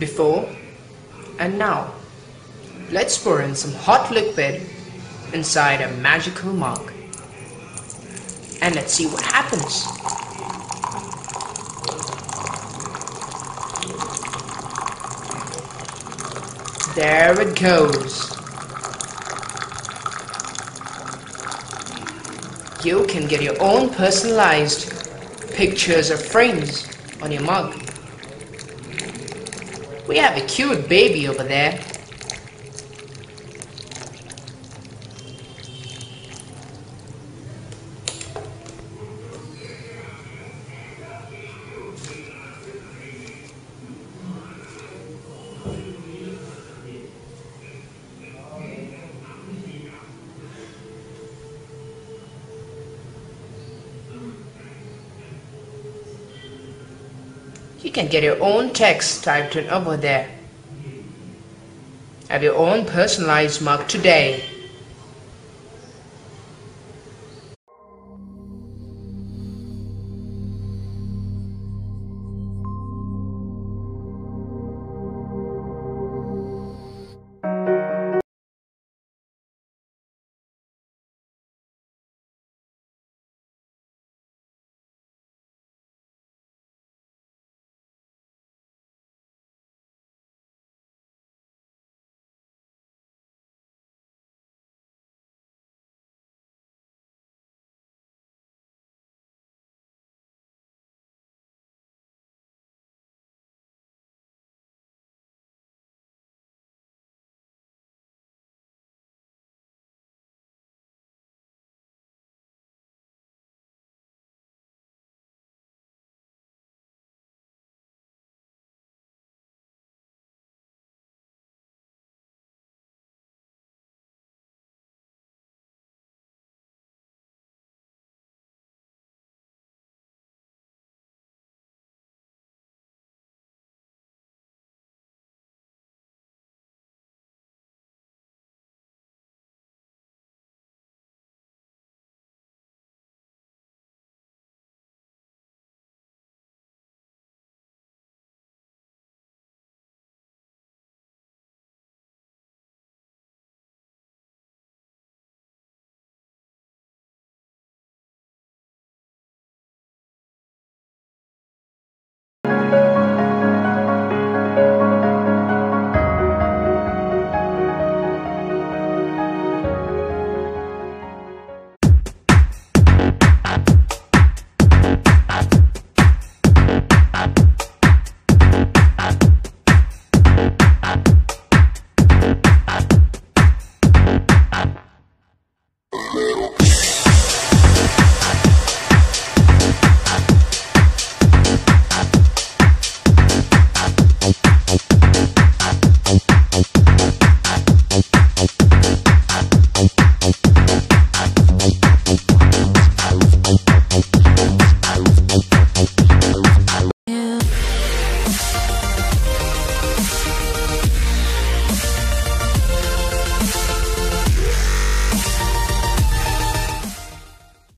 before and now. Let's pour in some hot liquid inside a magical mug. And let's see what happens. There it goes. You can get your own personalized pictures or frames on your mug. We have a cute baby over there. You can get your own text typed in over there. Have your own personalized mug today.